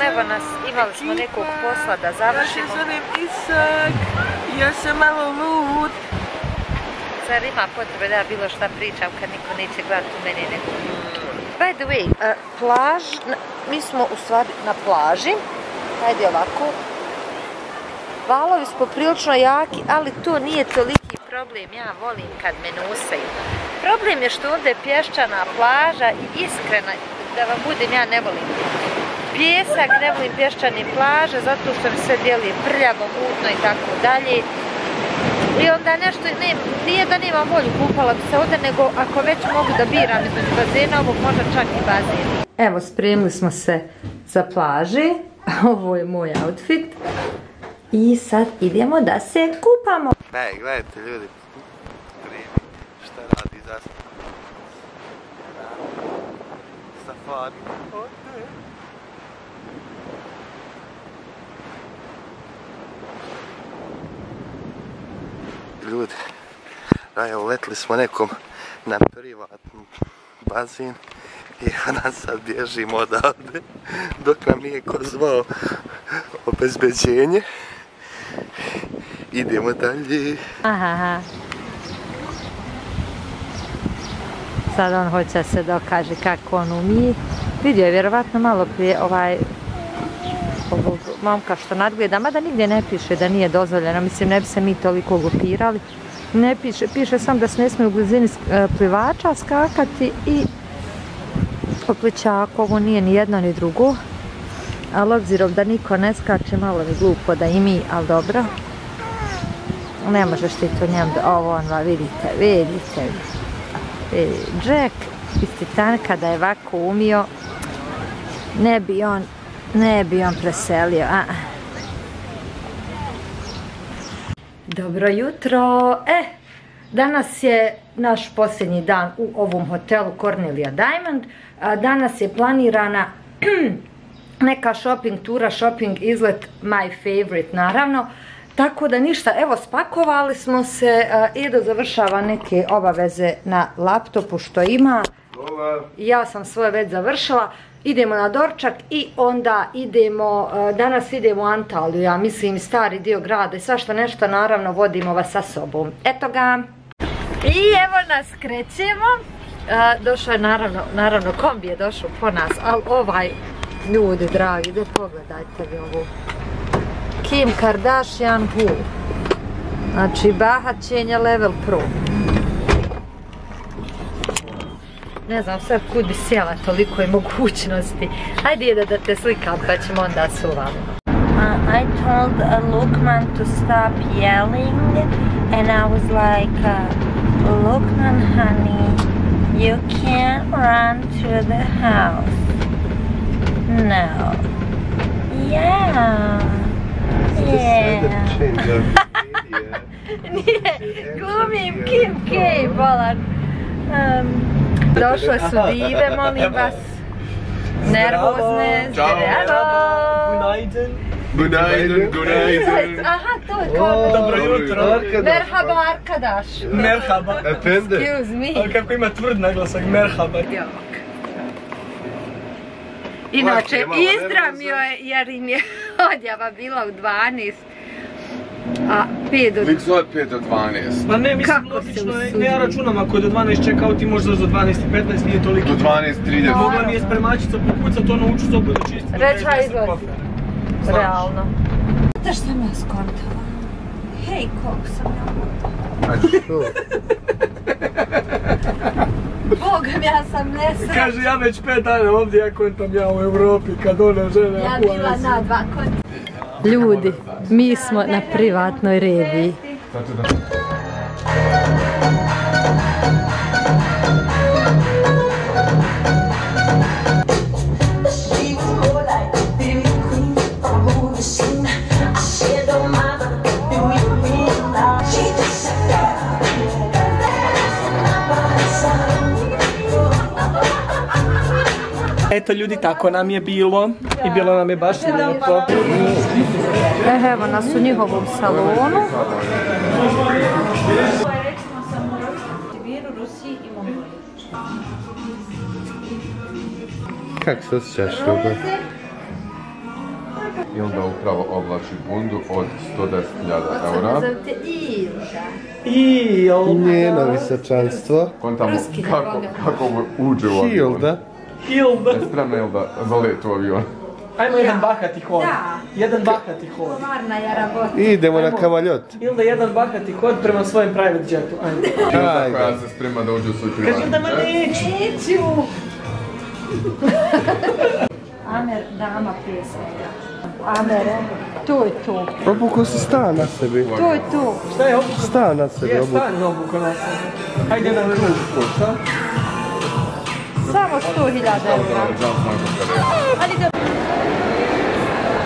Evo nas, imali smo nekog posla da Ja se završimo. zovem Isak, ja sam malo lud. Zar ima potrebe da bilo šta pričam kad niko neće gledati u mene ne? By the way, uh, plaž, mi smo u stvari na plaži. Hajde ovako. Valovi su poprilično jaki, ali to nije toliki problem. Ja volim kad me nosaju. Problem je što ovdje je pješčana plaža i iskreno, da vam budem, ja ne volim pjesak, ne volim pješčane plaže, zato što mi sve dijeli prljavo, mutno i tako dalje. I onda nešto, ne, nije da nemam volju kupala bi se ovdje, nego ako već mogu da biram između bazena, ovog možda čak i bazen. Evo, spremili smo se za plaže. Ovo je moj outfit. I sad idemo da se kupamo. Daj, gledajte ljudi. Primi, šta radi zastupnik. Safari. Ljudi, da evo letli smo nekom na privatni bazin i onda sad bježimo odavde dok nam nije ko zvao obezbeđenje. Idemo dalje. Aha. Sad on hoće se dokaže kako on umije. Vidio je vjerovatno malo prije ovaj momka što nadgleda, mada nigdje ne piše da nije dozvoljeno, mislim ne bi se mi toliko lupirali. Ne piše, piše sam da se ne smije u blizini e, plivača skakati i opličaku, ovo nije ni jedno ni drugo. Ali obzirom da niko ne skače, malo mi glupo da i mi, ali dobro. Ne možeš ti to njem ovo on, va, vidite, vidite. Vidi, Jack iz Titanika da je ovako umio, ne bi on, ne bi on preselio, a. Dobro jutro, e, danas je naš posljednji dan u ovom hotelu Cornelia Diamond. A, Danas je planirana neka shopping tura, shopping izlet, my favorite naravno. Tako da ništa, evo spakovali smo se, a, Edo završava neke obaveze na laptopu što ima. Ja sam svoje već završila. Idemo na dorčak i onda idemo, a, danas idemo u Antaliju, ja mislim stari dio grada i svašta nešto naravno vodimo vas sa sobom. Eto ga. I evo nas krećemo. A, došao je naravno, naravno kombi je došao po nas, ali ovaj, ljudi dragi, da pogledajte vi ovo. Kim Kardashian Who. Znači, bahaćenje level pro. Ne znam sad kud bi sjela, toliko je mogućnosti. Hajde jede da te slikam pa ćemo onda suvamo. Uh, I told uh, Lukman to stop yelling and I was like, uh, Lukman honey, you can't run to the house. No. Yeah. Yeah. Nije, glumim Kim K, bolan. Um, došle su dive, molim vas. Nervozne, zdravo. Günaydın, günaydın. Aha, to je kao... Dobro jutro. Merhaba arkadaş. Merhaba. Efendim. Excuse me. Ali kako ima tvrd naglasak, merhaba. Jok. Inače, izdramio je jer im je odjava bila u 12. A 5 do... Zove 5 do 12. Ma ne, mislim, Kako logično je, ne ja računam ako je do 12 čekao, ti možeš do 12 i 15, nije toliko. Do 12.30. Mogla mi je spremačica pokucat ono uđu sobu da čisti. Izvoli. kofer. Realno. Znate što sam ja skontala? Hej, koliko sam ja A što? Bogom, ja sam nesretna. Kaže, ja već pet dana ovdje, ja kontam ja u Europi, kad ona žene Ja bila na dva konta. Ljudi, mi smo na privatnoj reviji. Eto ljudi, tako nam je bilo i bilo nam je baš lijepo. E, Evo nas u njihovom salonu. Kako se osjećaš, Ljubo? I onda upravo oblači bundu od 110.000 eura. Zovite Ilda. Njeno visočanstvo. Kontamo kako, kako uđe u avion. Hilda. Hilda. Je spremna Hilda za let u avion? Ajmo jedan bahati hod. Da. Jedan bahati hod. Varna Jarabot. Idemo na kamaljot. Hilda, jedan bahati hod prema svojem private jetu. Ajmo. Hilda koja se sprema da uđe u svoj Kaži privatni da ma neću. Neću. Amer, dama prije svega. Amer, to je to. Obuko si stan na sebi. To je to. Šta je obuka? Stan na sebi Je obuko. stan obuka na sebi. Hajde jedan krug. Šta? Samo 100.000 eura.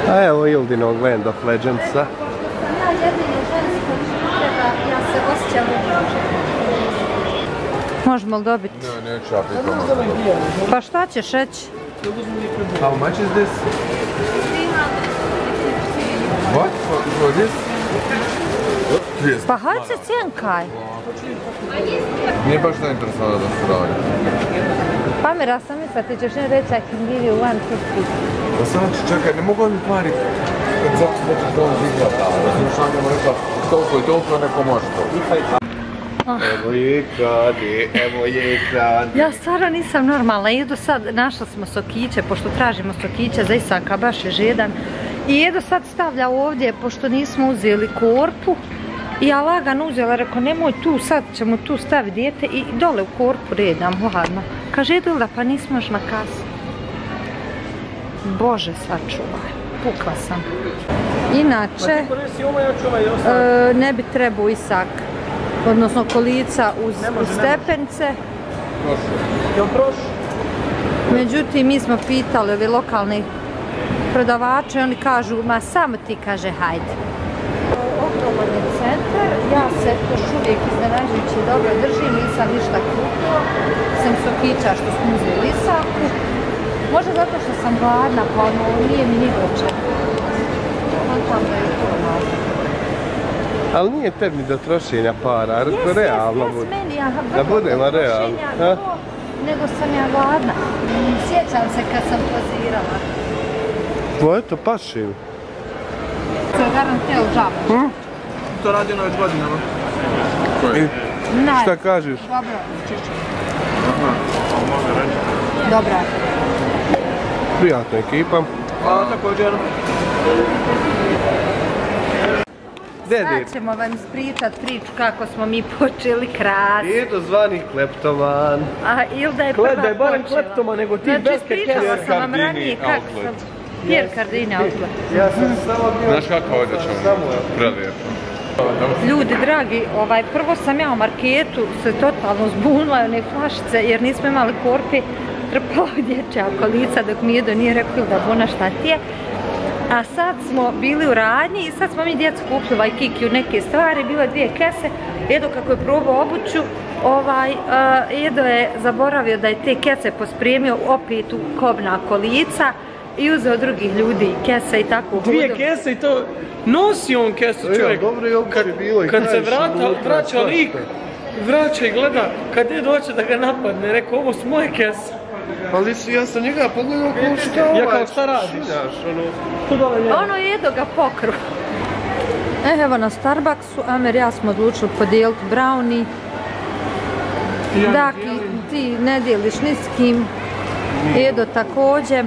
A evo Ildinog Land of Legendsa. ja jedini žensko treba, ja se osjećam ugroženo. Možemo li dobiti? Ne, neću ja pitam. Pa šta ćeš reći? How much is this? What? For, this? 200. Pa hajde se cjenkaj. Nije baš da se radi. Pamer, ja sam mislila ti ćeš ne reći I can give you one fifty. Pa sad čekaj, ne mogu oni pari. Kad zato da ćeš da diglata. Razumiješ, Anja mu rekla, toliko i toliko, neko može to. Evo je kradi, evo je kradi. Ja stvarno nisam normalna i do sad našla smo sokiće, pošto tražimo sokiće za Isaka, baš je žedan. I Edo sad stavlja ovdje, pošto nismo uzeli korpu. I ja lagano uzela, rekao nemoj tu, sad ćemo tu staviti dijete i dole u korpu redam, hladno. Kaže Edilda, pa nismo još na kasu. Bože, sačuvaj, pukla sam. Inače, ću ovaj e, ne bi trebao Isak, odnosno kolica uz, uz stepence. Međutim, mi smo pitali ovi lokalni prodavače, oni kažu, ma samo ti kaže hajde. Ogroman je centar, ja još uvijek iznenađujući dobro držim, nisam ništa kupila, sem sokića što smo uzeli Isaku. Možda zato što sam gladna, pa ono, nije mi ni doček. Kontam da je to malo. Ali nije tebi do trošenja para, Jes, jes, realno jes, bude. meni, ja Da vrlo budemo do realni, Nego sam ja gladna. Sjećam se kad sam pozirala. To eto, pašim. To je garantel žaba. To radi ono već godinama. Naj. Šta kažeš? Dobro. Dobra. Prijatna ekipa. Hvala također. Sad ćemo vam ispričat priču kako smo mi počeli krasti. Edo zvani kleptoman. A Ilda je prva da je barem počela. kleptoma nego ti Znači, bez ispričala kekesa. sam vam ranije kako sam... Pierre Cardini outlet. Ja sam samo bio... Znaš kako odjeća Samuel. Prelijepo. Ljudi dragi, ovaj, prvo sam ja u marketu se totalno zbunila one flašice jer nismo imali korpe trpala dječja kolica dok mi Edo nije rekao da bona šta ti je. A sad smo bili u radnji i sad smo mi djecu kupili ovaj kiki u neke stvari, bile dvije kese. Edo kako je probao obuću, ovaj, uh, Edo je zaboravio da je te kese pospremio opet u kobna kolica i uzeo drugih ljudi kese i tako Dvije kese i to nosi on kesu čovjek. dobro je uopće bilo i Kad se vrata, vraća lik, vraća i gleda, kad je doće da ga napadne, rekao ovo su moje kese. Ali si- ja sam njega pogledao kao šta Ja ovaj kao, šta radiš? šiljaš, ono. Ono jedo ga pokru. E, evo na Starbucksu, Amer i ja smo odlučili podijeliti brownie. Ja Dakle, ti ne dijeliš ni s kim. Edo također.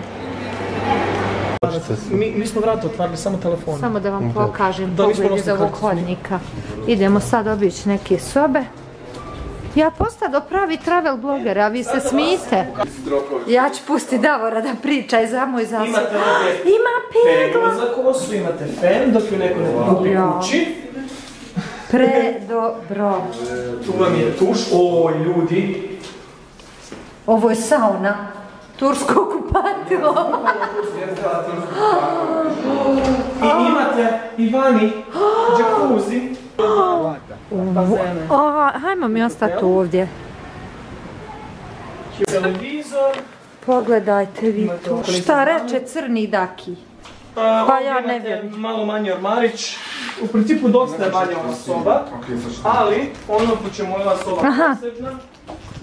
Mi, mi smo vrata otvarili samo telefon. Samo da vam pokažem Da, nismo pogled iz ovog hodnika. Idemo sad obići neke sobe. Ja postado pravi travel bloger, a vi se smijete. Ja ću pustiti Davora da priča i za moj zasad. Imate ovdje Ima pegla. za kosu, imate fen dok ju neko ne kupi kući. Predobro. Tu vam je tuš, oj ljudi. Ovo je sauna. Tursko kupatilo. I imate i vani džakuzi. Hajmo mi ostati ovdje. Televizor. Pogledajte vi okolicu Šta reče crni daki? Pa Pa ja ne imate vjerujem. malo manji ormarić. U principu dosta je manja ova soba. Ali ono po čemu je ova soba posebna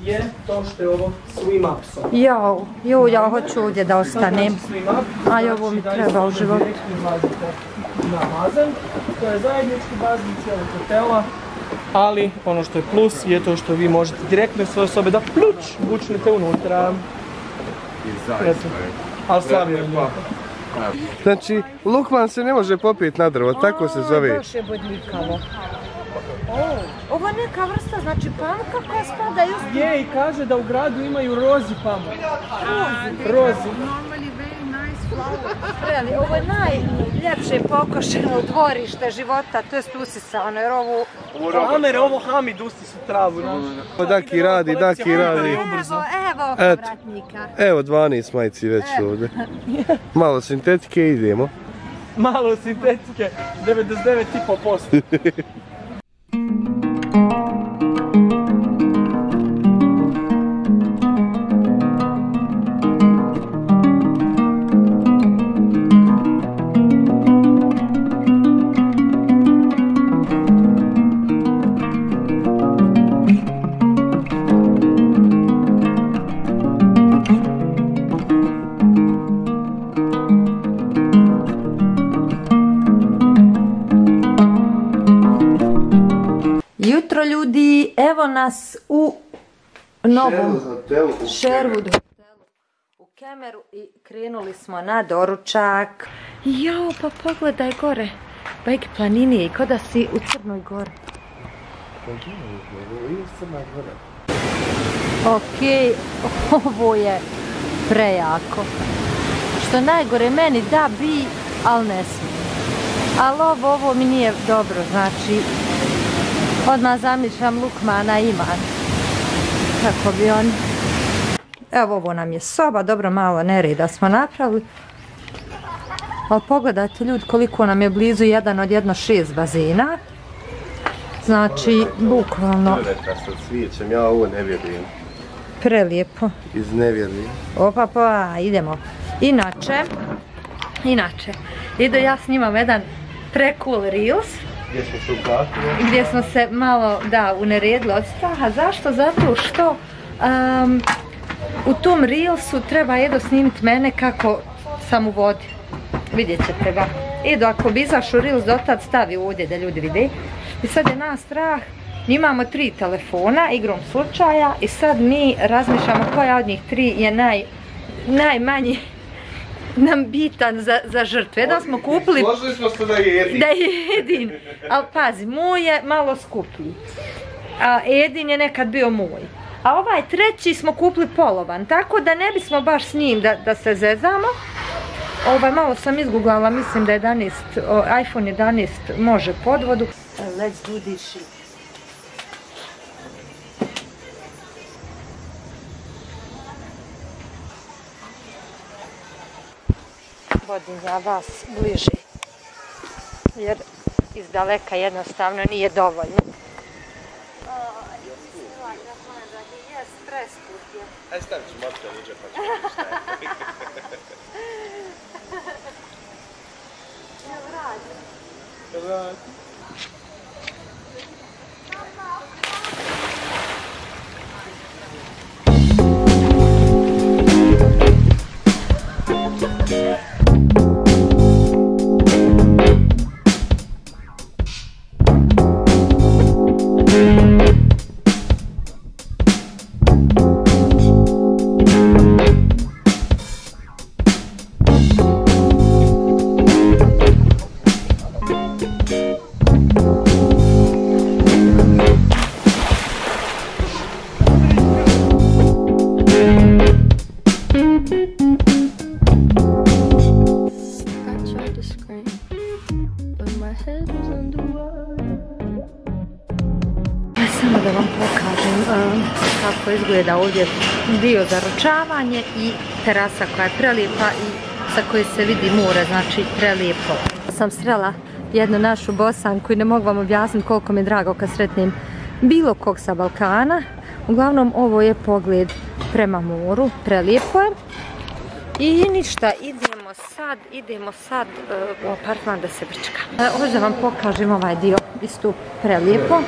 je to što je ovo swim up soba. Jao, jo, ja hoću ovdje da ostanem. Znači, swim up, Aj, ovo mi znači, treba u životu. Na bazen, to je zajednički bazen cijelog hotela, ali ono što je plus je to što vi možete direktno iz svoje sobe da pluć bučnete unutra. Eto. Ali slavio je lijepo. Znači, Lukman se ne može popiti na drvo, tako se zove. Baš je bodljikavo. Ovo je neka vrsta, znači pamuka koja spada just Je i kaže da u gradu imaju rozi pamuk. Rozi. Preli, ovo je najljepše pokošeno dvorište života, to je usisano, jer ovo... Amer, ovo Hamid su travu. znaš. Daki radi, Daki radi. Evo, evo Eto. povratnika. Evo 12 majci već ovdje. Malo sintetike idemo. Malo sintetike, 99,5%. Jutro ljudi, evo nas u novom Sherwood hotelu u Kemeru i krenuli smo na doručak. Jao, pa pogledaj gore, bajke planinije i ko da si u Crnoj Gori. Ok, ovo je prejako. Što najgore meni da bi, ali ne smijem. Ali ovo, ovo mi nije dobro, znači odmah zamišljam Lukmana Iman. Kako bi on... Evo ovo nam je soba, dobro malo nereda smo napravili. Ali pogledajte ljudi koliko nam je blizu jedan od jedno šest bazena. Znači, bukvalno sa cvijećem, ja ovo ne vjerujem. prelijepo. Iz nevjerujem. Opa pa, idemo. Inače, inače, ide ja snimam jedan precool reels Gdje smo se uplatili? gdje se malo, da, uneredili od straha. Zašto? Zato što u tom reelsu treba Edo snimiti mene kako sam u vodi. Vidjet ćete ga. Edo, ako bi izašao reels dotad stavi ovdje da ljudi vide. I sad je nas strah. Imamo tri telefona, igrom slučaja, i sad mi razmišljamo koja od njih tri je naj, najmanji nam bitan za, za žrtve. Jednom smo kupili Složili smo se da je jedin. da je jedin. Ali pazi, moj je malo skuplji. A Edin je nekad bio moj. A ovaj treći smo kupili polovan, tako da ne bismo baš s njim da, da se zezamo. Ovaj, malo sam izgooglala, mislim da 11, o, iPhone 11 može podvodu. Let's do this shit. Vodim ja vas bliže. Jer iz daleka jednostavno nije dovoljno. Aj stavit ću motel u džep, pa ću šta je. I izgleda ovdje dio za ručavanje i terasa koja je prelijepa i sa koje se vidi more, znači prelijepo. Sam srela jednu našu bosanku i ne mogu vam objasniti koliko mi je drago kad sretnem bilo kog sa Balkana. Uglavnom ovo je pogled prema moru, prelijepo je. I ništa, idemo sad, idemo sad uh, u apartman da se brčka. Uh, Ovo da vam pokažem ovaj dio, isto prelijepo.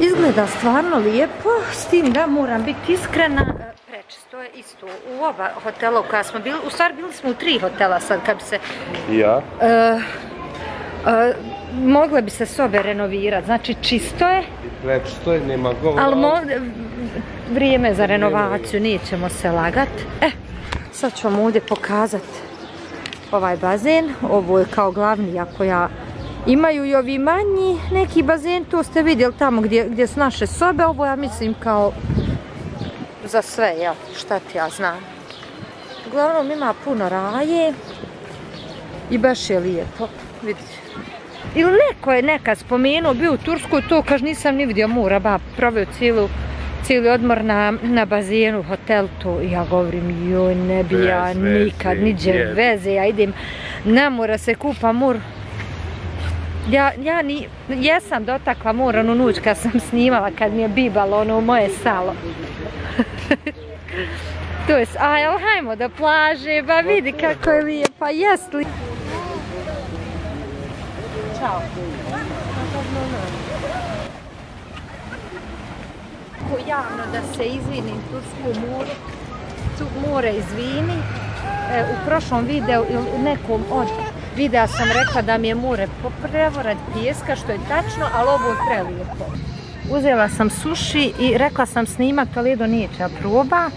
Izgleda stvarno lijepo, s tim da moram biti iskrena, e, prečisto je isto u oba hotela u koja smo bili, u stvari bili smo u tri hotela sad kad bi se, Ja? e, e, mogle bi se sobe renovirati, znači čisto je, Prečisto je, nema govora. ali mo- vrijeme za renovaciju, nećemo se lagat. E, sad ću vam ovdje pokazati ovaj bazen, ovo je kao glavni, ako ja Imaju i ovi manji neki bazen, to ste vidjeli tamo gdje, gdje su naše sobe, ovo ja mislim kao za sve, šta ti ja znam. Uglavnom ima puno raje i baš je lijepo, vidite. Ili neko je nekad spomenuo, bio u Turskoj, to kaže nisam ni vidio mora, ba, proveo cijelu, cijeli odmor na, na bazenu, hotel, to ja govorim, joj, ne bi ja nikad, niđe veze, ja idem na mora se kupa mor. Ja, ja ni, jesam dotakla mora onu noć kad sam snimala, kad mi je bibalo ono moje salo. to je, s- a jel hajmo do plaže, ba vidi kako je lijepa, jest li? Ćao. Javno da se izvinim Tursku moru, tu more izvini. E, u prošlom videu ili u nekom od videa sam rekla da mi je more prevorad pijeska, što je tačno, ali ovo je prelijepo. Uzela sam suši i rekla sam snimat, ali Edo neće da proba.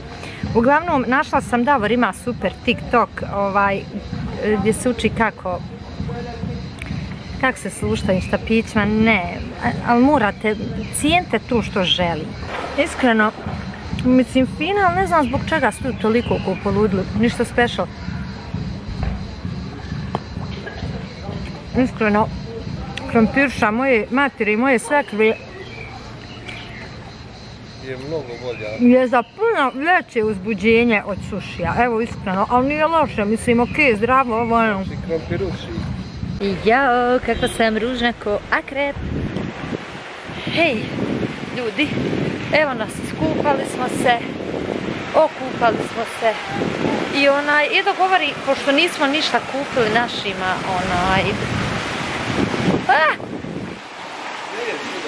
Uglavnom, našla sam Davor ima super TikTok, ovaj, gdje se uči kako kako se sluštaju štapićima, ne, a- ali morate, cijenite to što želi. Iskreno, mislim, fina, ali ne znam zbog čega su tu toliko ko poludili, ništa special. Iskreno, krompirša moje materi i moje svekve Je mnogo bolja. je za puno veće uzbuđenje od sušija, evo iskreno, ali nije loše, mislim, okej, zdravo, ovo ono. I krompiruši. Jao, kako sam ružna ko akrep. Hej, ljudi, evo nas, skupali smo se, okupali smo se. I onaj, Edo govori, pošto nismo ništa kupili našima, onaj... Ah!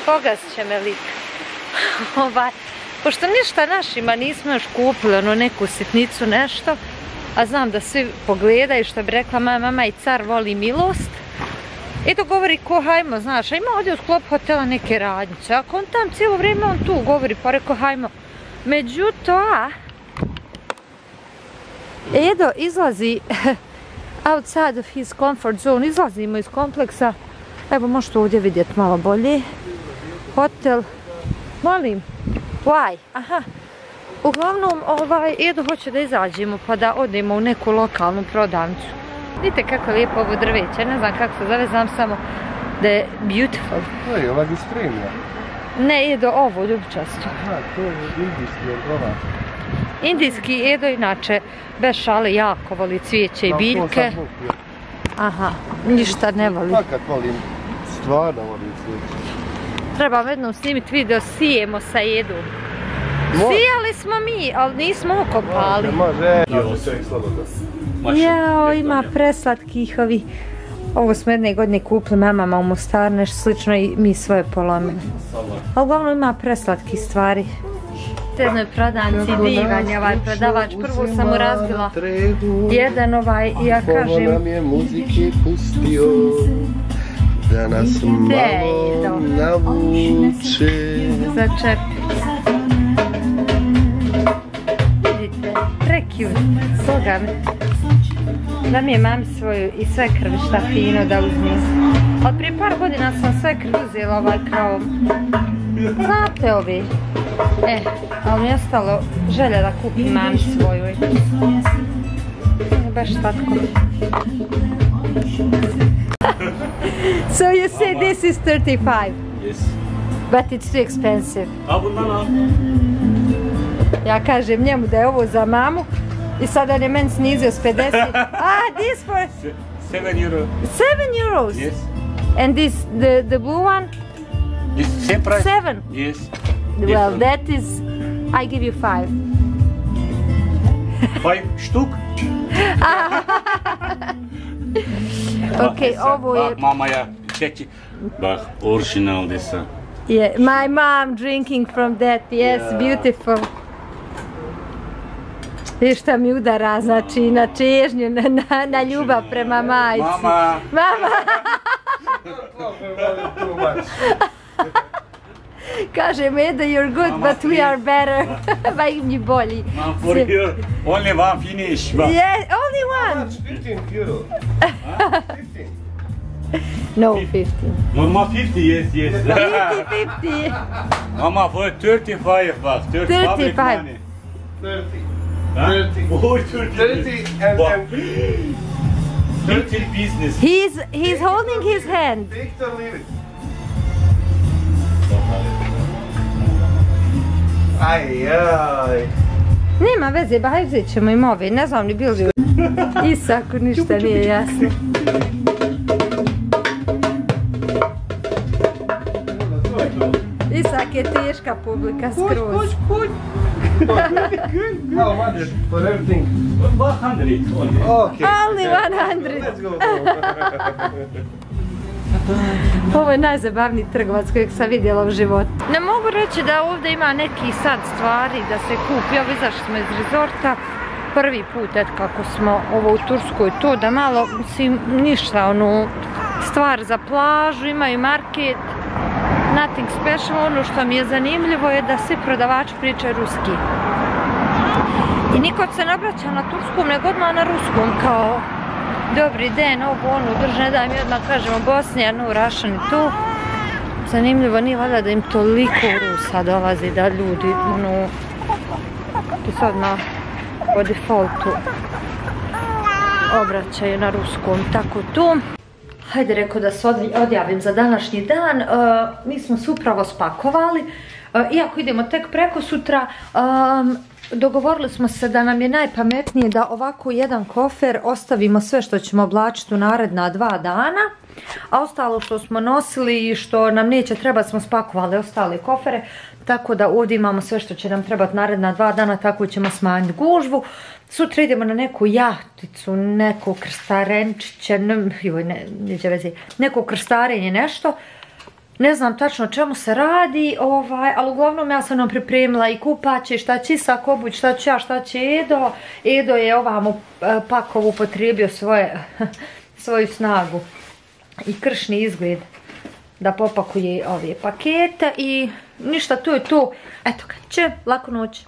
Pogazit će me lik. ovaj, pošto ništa našima nismo još kupili, ono neku sitnicu, nešto, a znam da svi pogledaju što bi rekla moja mama i car voli milost. I govori ko hajmo, znaš, a ima ovdje u sklopu hotela neke radnice. Ako on tam cijelo vrijeme on tu govori, pa reko hajmo. Međutim, Edo izlazi outside of his comfort zone, izlazimo iz kompleksa. Evo možete ovdje vidjeti malo bolje. Hotel, molim, why? Aha, uglavnom ovaj, Edo hoće da izađemo pa da odemo u neku lokalnu prodavnicu. Vidite kako je lijepo ovo drveće, ne znam kako se zove, znam samo da je beautiful. To je ova. Ne, Edo, ovo ljubičasto. Aha, to je indijski odgovor. Indijski Edo inače, bez šale, jako voli cvijeće i biljke. Aha, ništa ne voli. Fakat volim, stvarno volim sliče. Trebamo jednom snimiti video, sijemo sa Edom. Sijali smo mi, ali nismo okopali. Može. Jao, ima preslatkih ovi. Ovo smo jedne godine kupili mamama u Mostaru, nešto slično i mi svoje polomili. A uglavnom ima preslatkih stvari. Teznoj prodavnici divan je ovaj prodavač. Prvo sam mu razbila jedan ovaj i ja kažem nam je muzike pustio da nas malo navuče. za čep. Vidite, boga mi. Da mi je mami svoju i sve krvi šta fino da uzmem. Ali prije par godina sam sve krvi uzela ovaj kao... Znate ovi? E, ali mi je ostalo želja da kupim mami svoju. Baš slatko. so you say this is 35? Yes. But it's too expensive. A bundan. Ja kažem njemu da je ovo za mamu i sada on je meni snizio s 50. ah, this for Se- Seven euro. 7 euros. Yes. And this, the, the blue one, This same price? 7. Yes. Well, that is, I give you 5. Five štuk? Ok, ovo je, mama ya. Čeki. Bak original desa. Yeah, my mom drinking from that, yes, beautiful. I šta mi udara, znači na čežnju, na, na, na ljubav prema majci. Mama, Mama, kaže Meda, you're good, Mama, but we are better. ba im ni bolji. mom, for you, only one finish. But Yeah, only one. 15 euro. 15. No, 50. Mama, 50, yes, yes. 50, 50. Mama, for 35 bucks. 30 35. 30. Huh? 30. Oh, 30. 30 and Wow. then 30 business. He's, he's holding his hand. take it or Aj. Nema veze, ba hajde uzet ćemo im ove, ne znam ni bil li Isaku ništa nije jasno. Isak je teška publika skroz. How much for everything? 100 only. Okay. Only 100. Let's go. Ovo je najzabavniji trgovac kojeg sam vidjela u životu. Ne mogu reći da ovdje ima neki sad stvari da se kupi. Evo izašli smo iz rezorta. Prvi put, et kako smo ovo u Turskoj, to da malo, mislim, ništa, onu stvar za plažu, imaju market, nothing special. Ono što mi je zanimljivo je da svi prodavači pričaju ruski. I niko se ne obraća na turskom, nego odmah na ruskom, kao Dobri den, ovo ono, drž, ne daj mi odmah kažemo Bosnija, no Russian i tu. Zanimljivo nije valjda da im toliko Rusa dolazi da ljudi, ono, ti se odmah po defaultu obraćaju na ruskom, tako tu. Hajde rekao da se odjavim za današnji dan. E, mi smo se upravo spakovali. E, iako idemo tek preko sutra, um, dogovorili smo se da nam je najpametnije da ovako jedan kofer ostavimo sve što ćemo oblačiti u naredna dva dana. A ostalo što smo nosili i što nam neće trebati smo spakovali ostale kofere. Tako da ovdje imamo sve što će nam trebati naredna dva dana, tako ćemo smanjiti gužvu. Sutra idemo na neku jahticu, neko krstarenčiće, ne, ne, neko krstarenje, nešto. Ne znam tačno čemu se radi, ovaj, ali uglavnom ja sam nam pripremila i kupaće, šta će Isak obuć, šta ću ja, šta će Edo. Edo je ovamo e, pakovu upotrijebio svoje, svoju snagu i kršni izgled da popakuje ove pakete i ništa tu je tu. Eto kad će, laku noć.